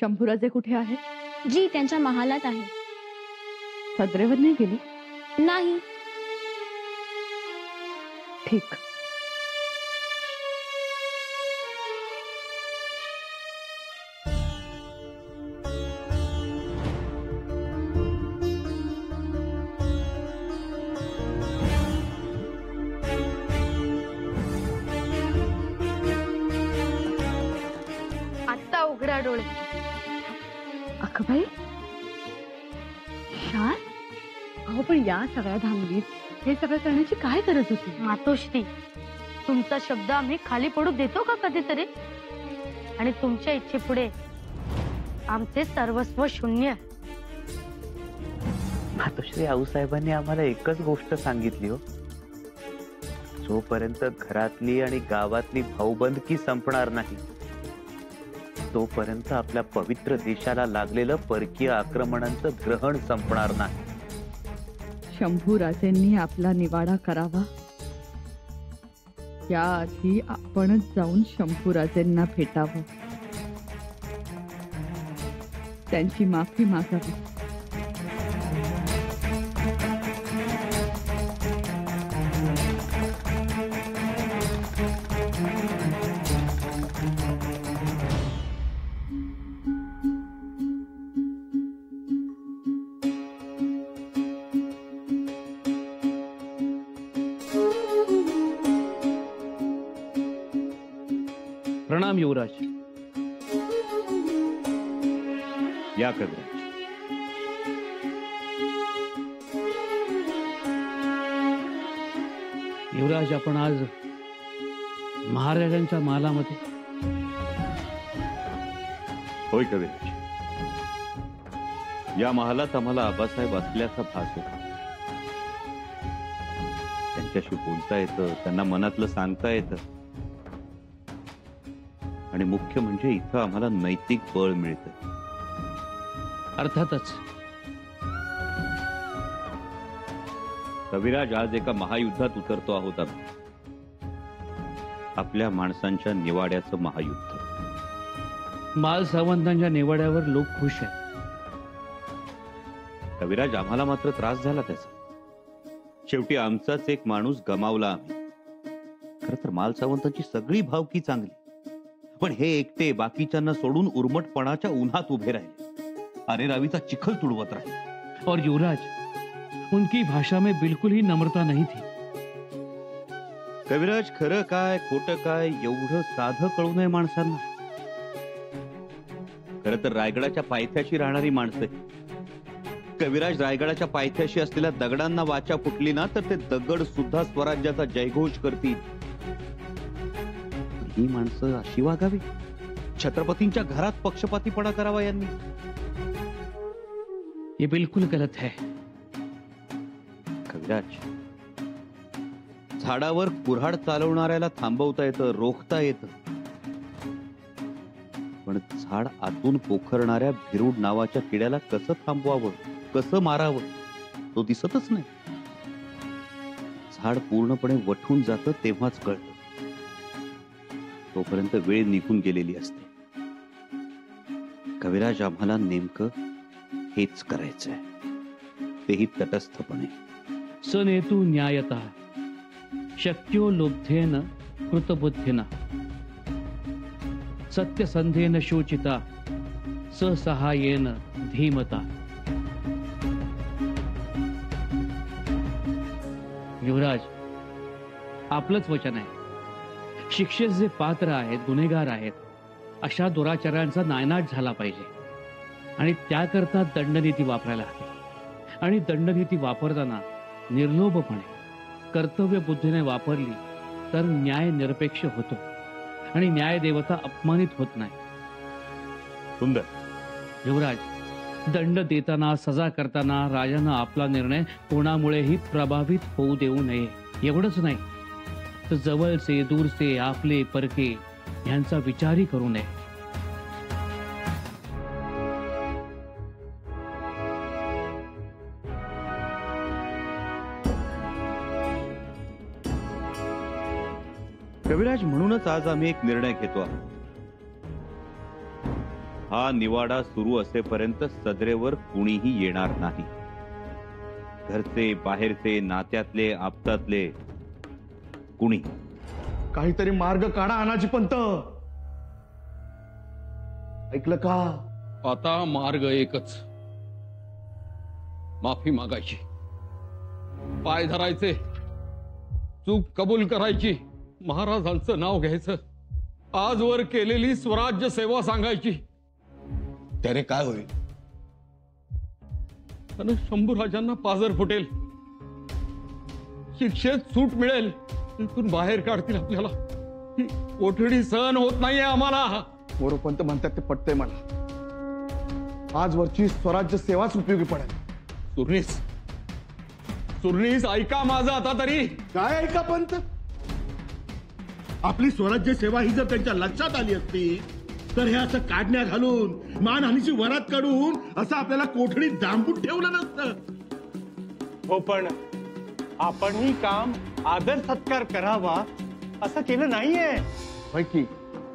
शंभूराजे कुठे आहे जी त्यांच्या महालात आहे. सदरेवर नाही गेली? नाही. ठीक. सगळ्या धामलीत हे सगळं करण्याची काय गरज होती? मातोश्री तुमचा शब्द आम्ही खाली पडू देतो का कधीतरी? आणि तुमच्या इच्छेपुढे आमचे सर्वस्व शून्य. मातोश्री आऊसाहेबांनी आम्हाला एकच गोष्ट सांगितली हो. जोपर्यंत घरातली आणि गावातली भाऊबंदकी संपणार नाही तोपर्यंत आपल्या पवित्र देशाला लागलेलं परकीय आक्रमणांचं ग्रहण संपणार नाही. शंभूराजेंनी आपला निवाडा करावा. याआधी आपणच जाऊन शंभूराजेंना भेटावं. त्यांची माफी मागावी. आपण आज महाराजांच्या मालामध्ये होय कविराज या महालात आम्हाला आबासाहेब असल्याचा भास होता. त्यांच्याशी बोलता येतं त्यांना मनातलं सांगता येतं. आणि मुख्य म्हणजे इथं आम्हाला नैतिक बळ मिळतं. अर्थातच. कविराज आज एका महायुद्धात उतरतो आहोत आम्ही. आपल्या माणसांच्या निवाड्याचं महायुद्ध. माल सावंतांच्या निवाड्यावर लोक खुश आहेत. कविराज आम्हाला मात्र त्रास झाला त्याचा. शेवटी आमचाच एक माणूस गमावला आम्ही. खर तर माल सावंतांची सगळी भावकी चांगली. पण हे एकटे बाकीच्यांना सोडून उर्मटपणाच्या उन्हात उभे राहिले. अरे रावीचा चिखल तुडवत राहिले. और युवराज उनकी भाषा में बिल्कुल ही नम्रता नहीं थी. कविराज खरं काय खोटं काय एवढं साधं कळू नये माणसांना. खर तर रायगडाच्या पायथ्याशी राहणारी माणसं. कविराज रायगडाच्या पायथ्याशी असलेल्या दगडांना वाचा फुटली ना तर ते दगड सुद्धा स्वराज्याचा जयघोष करतील. ही माणसं अशी वागावी. छत्रपतींच्या घरात पक्षपातीपणा करावा यांनी. ये बिल्कुल गलत है कविराज झाडावर कुऱ्हाड चालवणाऱ्याला थांबवता येतं रोखता येतं. पण झाड आतून पोखरणाऱ्या भिरूड नावाच्या किड्याला कसं थांबवावं कसं मारावं तो दिसतच नाही. झाड पूर्णपणे वठून जातं तेव्हाच कळतं. तोपर्यंत वेळ निघून गेलेली असते. कविराज आम्हाला नेमकं हेच करायचंय. तेही तटस्थपणे. सनेतू न्यायता. शक्यो लुब्धेन कृतबुद्धिना। सत्यसंधेन शोचिता ससहायेन धीमता। युवराज आपलंच वचन आहे. शिक्षेत जे पात्र आहेत गुन्हेगार आहेत अशा दुराचारांचा नायनाट झाला पाहिजे. आणि त्याकरता दंडनीती वापरायला हवी. आणि दंडनीती वापरताना निर्लोभपणे कर्तव्य बुद्धीने वापरली तर न्याय निरपेक्ष होतो आणि न्याय देवता अपमानित होत नाही. सुंदर. युवराज दंड देताना सजा करताना राजानं आपला निर्णय कोणामुळेही प्रभावित होऊ देऊ नये एवढंच नाही. तर जवळचे दूरचे आपले परके यांचा विचारही करू नये. आज आम्ही एक निर्णय घेतो आहोत. हा निवाडा सुरू असेपर्यंत सदरेवर कुणीही येणार नाही. घरचे बाहेरचे नात्यातले आपतातले कुणी. काहीतरी मार्ग काढा अनाजी पंत. ऐकलं का? आता मार्ग एकच. माफी मागायची. पाय धरायचे. चूक कबूल करायची. महाराजांचं नाव घ्यायचं. आजवर केलेली स्वराज्य सेवा सांगायची. त्याने काय होईल? आणि शंभूराजांना पाजर फुटेल. शिक्षेत सूट मिळेल. तिथून बाहेर काढतील आपल्याला. ही कोठडी सहन होत नाहीये आम्हाला. मोरोपंत म्हणतात ते पटतंय मला. आजवरची स्वराज्य सेवाच उपयोगी पडेल. सुरनीस. सुरनीस ऐका माझं आता तरी. काय ऐका पंत? आपली स्वराज्य सेवा ही जर त्यांच्या लक्षात आली असती तर हे असं काढण्या घालून मानहानीची वरात काढून असं आपल्याला कोठडीत डांबून ठेवलं नसतं. हो पण आपण ही काम आदर सत्कार करावा असं केलं नाहीये. होय की?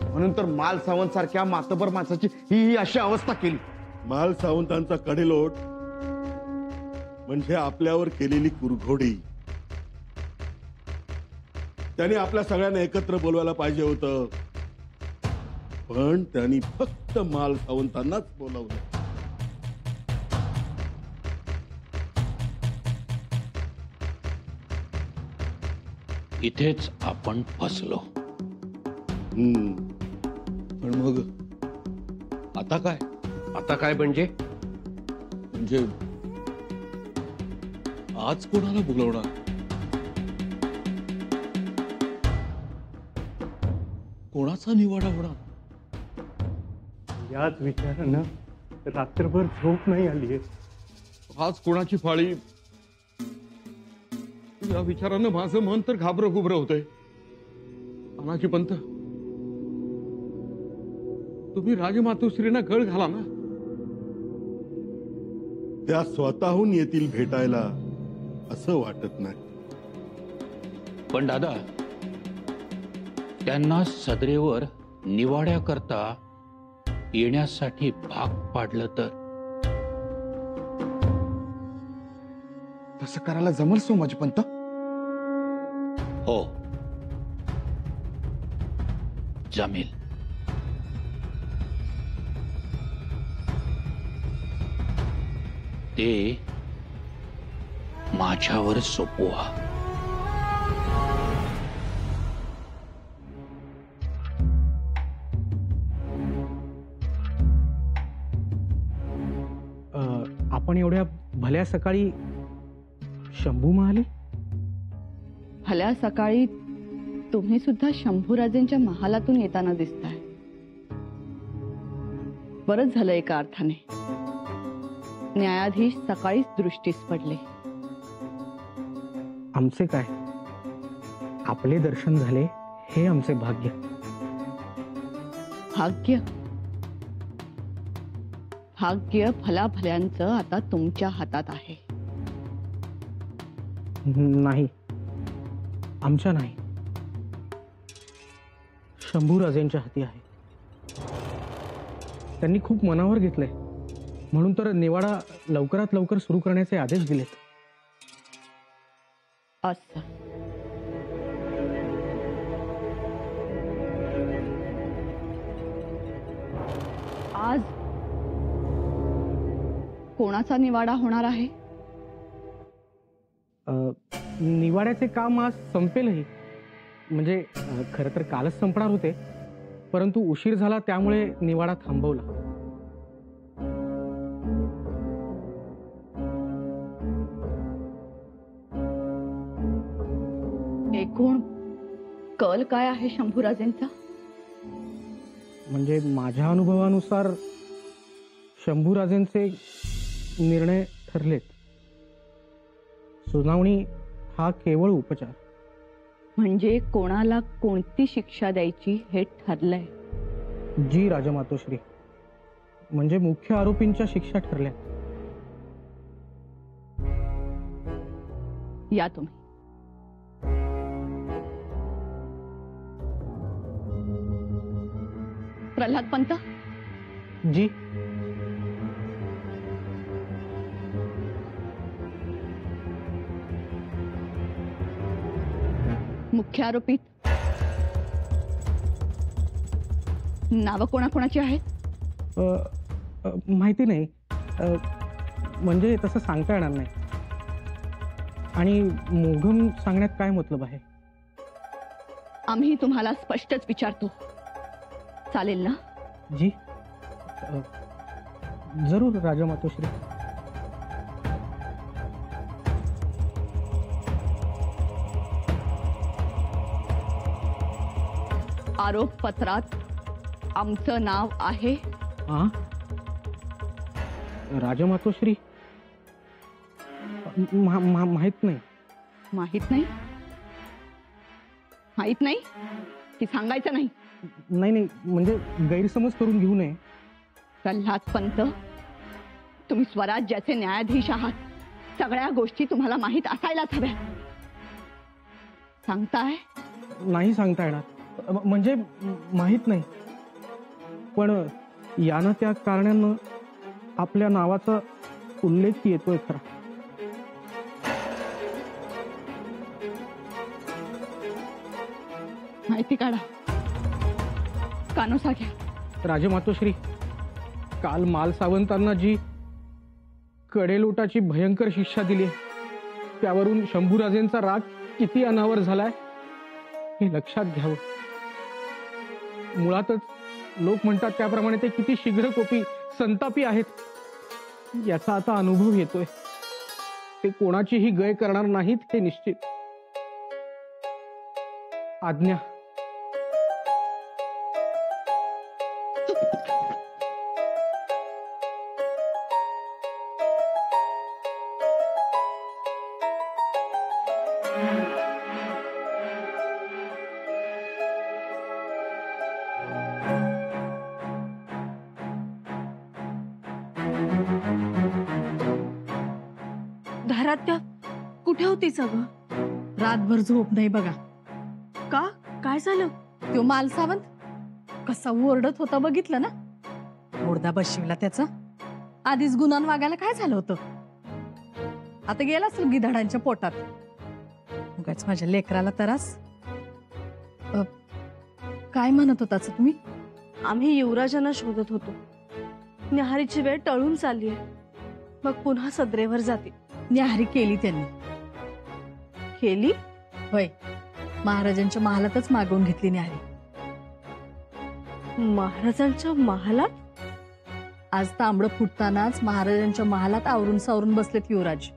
म्हणून तर माल सावंत सारख्या मातबर माणसाची ही ही अशी अवस्था केली. माल सावंतांचा कडेलोट म्हणजे आपल्यावर केलेली कुरघोडी. त्यांनी आपल्या सगळ्यांना एकत्र बोलवायला पाहिजे होतं. पण त्यांनी फक्त माल सावंतांनाच बोलवलं. इथेच आपण फसलो. हम्म. पण मग? आता काय? आता काय म्हणजे? म्हणजे? आज कोणाला बोलवणार? कोणाचा निवाडा होणार? याच विचारानं रात्रभर झोप नाही आलीये आज कोणाची फाळी? या विचारानं माझं मन तर घाबरं घुबरं होतंय. अनाची पंत तुम्ही राजमातोश्रीना गळ घाला ना. त्या स्वतःहून येतील भेटायला असं वाटत नाही. पण दादा त्यांना सदरेवर निवाड्याकरता येण्यासाठी भाग पाडलं तर? तसं करायला जमल सो माझे पंत हो. जमेल. ते माझ्यावर सोपवा. आपण एवढ्या भल्या सकाळी शंभू महाली? भल्या सकाळी तुम्ही सुद्धा शंभूराजेंच्या महालातून येताना दिसताय. बरंच झालं एका अर्थाने. न्यायाधीश सकाळीच दृष्टीस पडले. आमचे काय? आपले दर्शन झाले हे आमचे भाग्य. भाग्य? भाग्य फलाफल्यांचं आता तुमच्या हातात आहे. नाही. आमच्या नाही. शंभूराजेंच्या हाती आहे. त्यांनी खूप मनावर घेतलंय. म्हणून तर निवाडा लवकरात लवकर सुरू करण्याचे आदेश दिलेत. असं. आज कोणाचा निवाडा होणार आहे? निवाड्याचे काम आज संपेलही. म्हणजे खरं तर कालच संपणार होते परंतु उशीर झाला त्यामुळे निवाडा थांबवला. एकूण कल काय आहे शंभूराजेंचा? म्हणजे माझ्या अनुभवानुसार शंभूराजेंचे निर्णय ठरलेत. सुनावणी हा केवळ उपचार. म्हणजे कोणाला कोणती शिक्षा द्यायची हे ठरलंय? जी राजमातोश्री. म्हणजे मुख्य आरोपींच्या शिक्षा ठरल्या. या तुम्ही. प्रल्हाद पंत? जी. मुख्य आरोपीत? नावं कोणाकोणाची आहेत? अ, अ, माहिती नाही. अ, म्हणजे तसं सांगता येणार नाही. आणि मोघम सांगण्यात काय मतलब आहे? आम्ही तुम्हाला स्पष्टच विचारतो. चालेल ना? जी. अ, जरूर राजा मातोश्री. आरोप पत्रात आमचं नाव आहे? हा राजा मातोश्री मा- मा- माहीत नाही. माहीत नाही? माहीत नाही? की सांगायचं नाही. नाही नाही म्हणजे गैरसमज करून घेऊ नये. प्रल्हाद पंत तुम्ही स्वराज्याचे न्यायाधीश आहात. सगळ्या गोष्टी तुम्हाला माहीत असायलाच हव्या. सांगताय? नाही सांगता येणार. म्हणजे माहीत नाही. पण यानं त्या कारणानं आपल्या नावाचा उल्लेख येतोय खरा. माहिती काढा. कानोसा घ्या. राजमातोश्री काल माल सावंतांना जी कडेलोटाची भयंकर शिक्षा दिली त्यावरून शंभूराजेंचा राग किती अनावर झालाय हे लक्षात घ्यावं. मुळातच लोक म्हणतात त्याप्रमाणे ते किती शीघ्र कोपी संतापी आहेत. याचा आता अनुभव येतोय. ते कोणाचीही गय करणार नाहीत हे निश्चित. आज्ञा. घरात कुठे होती सगळं? रातभर झोप नाही बघा. का? काय झालं? तो माल सावंत? कसा ओरडत होता बघितलं ना? मुर्दा बशिवला त्याचा. आधीच गुन्हा वागायला काय झालं होतं? आता गेला असेल गिधाडांच्या पोटात. उगाच माझ्या लेकराला तरास. अ, काय म्हणत होताच तुम्ही? आम्ही युवराजांना शोधत होतो. न्याहारीची वेळ टळून चालली आहे. मग पुन्हा सदरेवर जाते न्याहारी केली त्यांनी. केली? होय. महाराजांच्या महालातच मागवून घेतली न्याहारी महाराजांच्या महालात? आज तांबडं फुटतानाच महाराजांच्या महालात आवरून सावरून बसलेत युवराज.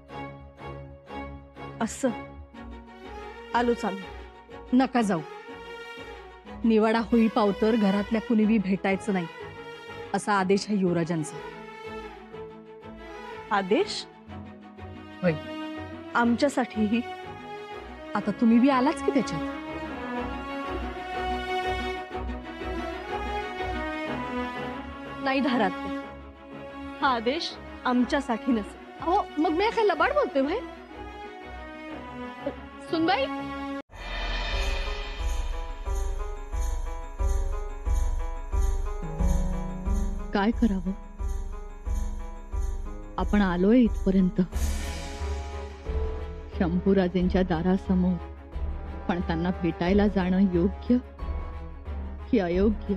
असं. आलो चालू. नका जाऊ. निवाडा होई पावतर घरातल्या कुणीबी भेटायचं नाही असा आदेश आहे युवराजांचा. आदेश? होय. आमच्यासाठीही. आता तुम्ही बी आलाच की त्याच्यात? नाही धारात ते. हा आदेश आमच्यासाठी नसेल. अहो मग मी असं लबाड बोलते भाई सुनबाई. काय करावं? आपण आलोय इथपर्यंत. शंभूराजेंच्या दारासमोर. पण त्यांना भेटायला जाणं योग्य? की अयोग्य?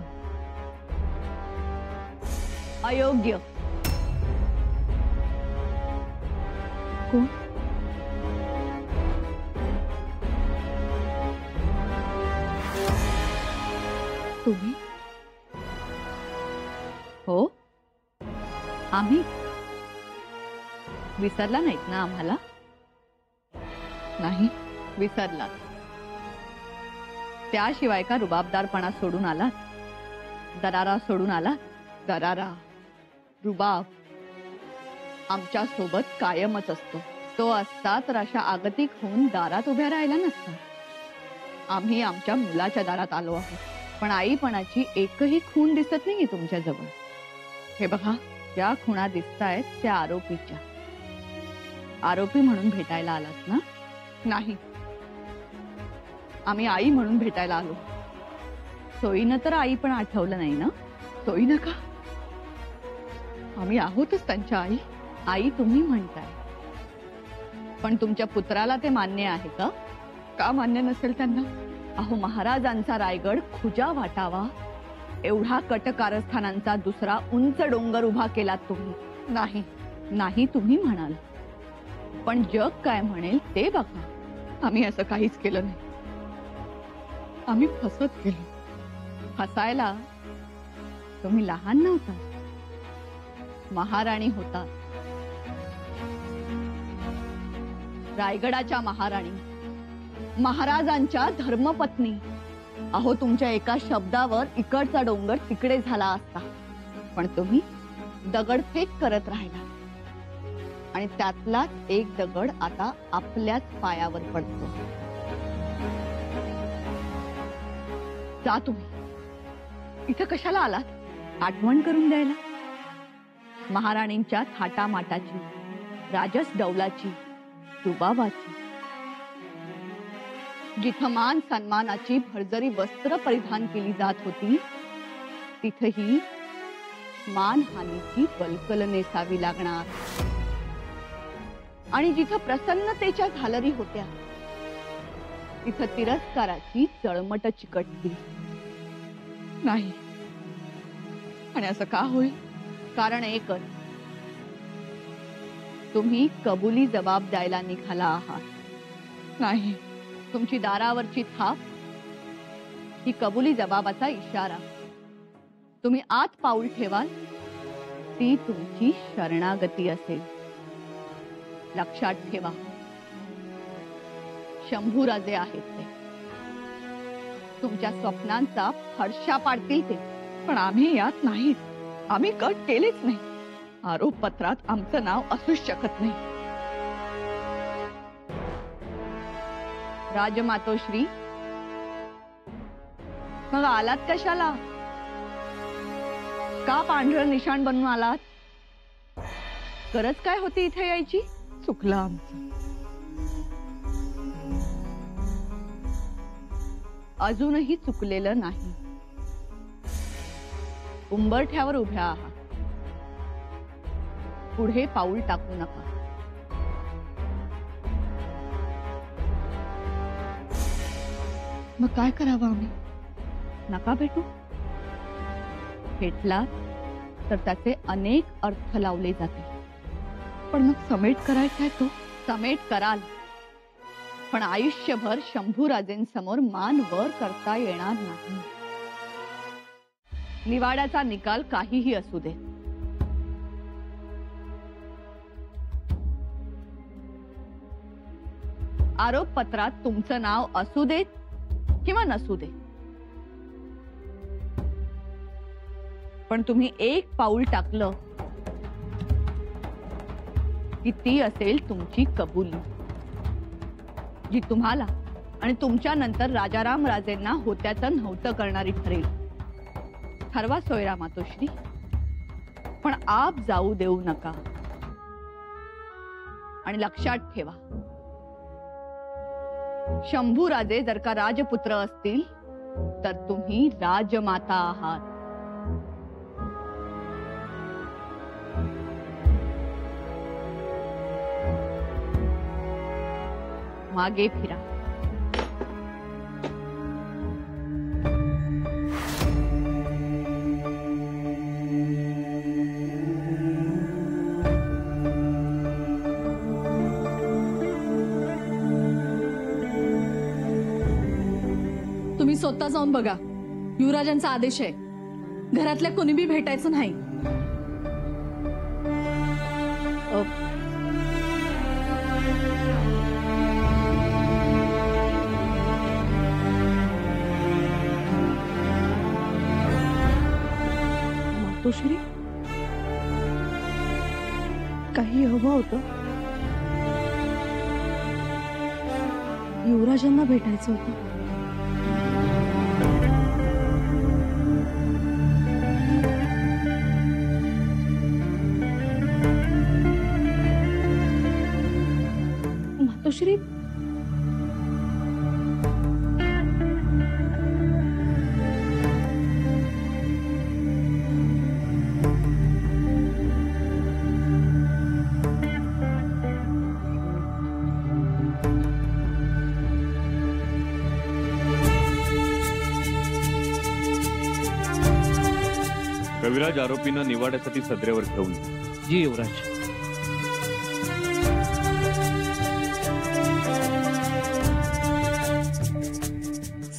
अयोग्य. कोण? तुम्ही? हो? आम्ही? विसरला नाहीत ना आम्हाला? नाही विसरलात त्याशिवाय का रुबाबदारपणा सोडून आलात दरारा सोडून आलात दरारा रुबाब. आमच्यासोबत कायमच असतो. तो असता तर अशा आगतिक होऊन दारात उभ्या राहिला नसता. आम्ही आमच्या मुलाच्या दारात आलो आहोत. पण आईपणाची एकही खून दिसत नाहीये तुमच्या जवळ. हे बघा ज्या खुणा दिसतायत त्या आरोपीच्या. आरोपी म्हणून भेटायला आलात ना? नाही. आम्ही आई म्हणून भेटायला आलो. सोयीनं तर आई पण आठवलं नाही ना? सोयीनं का? आम्ही आहोतच त्यांच्या आई. आई तुम्ही म्हणताय. पण तुमच्या पुत्राला ते मान्य आहे का? का मान्य नसेल त्यांना? अहो महाराजांचा रायगड खुजा वाटावा. एवढा कट कारस्थानांचा दुसरा उंच डोंगर उभा केलात तुम्ही. नाही नाही तुम्ही म्हणाल. पण जग काय म्हणेल ते बघा. आम्ही असं काहीच केलं नाही. आम्ही फसत गेलो. फसायला तुम्ही लहान नव्हता. महाराणी होता. रायगडाच्या महाराणी. महाराजांच्या धर्मपत्नी. अहो तुमच्या एका शब्दावर इकडचा डोंगर तिकडे झाला असता. पण तुम्ही दगडफेक करत राहिला. आणि त्यातलाच एक दगड आता आपल्याच पायावर पडतो. जा तुम्ही. इथं कशाला आलात? आठवण करून द्यायला? महाराणींच्या थाटामाटाची राजस डौलाची रुबाबाची जिथं मान सन्मानाची भरजरी वस्त्र परिधान केली जात होती तिथही मानहानीची कलकल नेसावी लागणार. आणि जिथं प्रसन्नतेच्या झालरी होत्या तिथं तिरस्काराची जळमट चिकटली. नाही. आणि असं का होईल? कारण एकच. तुम्ही कबुली जबाब द्यायला निघाला आहात. नाही. तुमची दारावरची थाप ही कबुली जबाबाचा इशारा. तुम्ही आत पाऊल ठेवाल ती तुमची शरणागती असेल. लक्षात ठेवा. शंभूराजे आहेत ते. तुमच्या स्वप्नांचा फरशा पाडतील ते. पण आम्ही यात नाहीत. आम्ही कट केलेच नाही. आरोप पत्रात आमचं नाव असूच शकत नाही. राजमातोश्री मग आलात कशाला? का पांढरं निशाण बनून आलात? गरज काय होती इथे यायची? चुकलं आमचं. अजूनही चुकलेलं नाही. उंबरठ्यावर उभ्या आहात. पुढे पाऊल टाकू नका. मग काय करावं आम्ही? नका भेटू. भेटला तर त्याचे अनेक अर्थ लावले जातील. पण मग समेट करायचा तो? समेट कराल. पण आयुष्यभर शंभूराजेंसमोर मान वर करता येणार नाही. निवाड्याचा निकाल काहीही असू दे. आरोप पत्रात तुमचं नाव असू देत किंवा नसू दे. पण तुम्ही एक पाऊल टाकलं की ती असेल तुमची कबुली जी तुम्हाला आणि तुमच्या नंतर राजाराम राजेंना होत्याचं नव्हतं करणारी ठरेल. ठरवा सोयरा मातोश्री पण आप जाऊ देऊ नका. आणि लक्षात ठेवा शंभू राजे जर का राजपुत्र असतील तर तुम्ही राजमाता आहात. मागे फिरा. तुम्ही स्वतः जाऊन बघा. युवराजांचा आदेश आहे. घरातल्या कोणी बी भेटायचं नाही. मातोश्री काही हवं होतं. युवराजांना भेटायचं होतं. मातोश्री कविराज आरोपींना निवाड्यासाठी सदरेवर ठेवून. जी युवराज.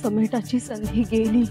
समेटाची संधी गेली.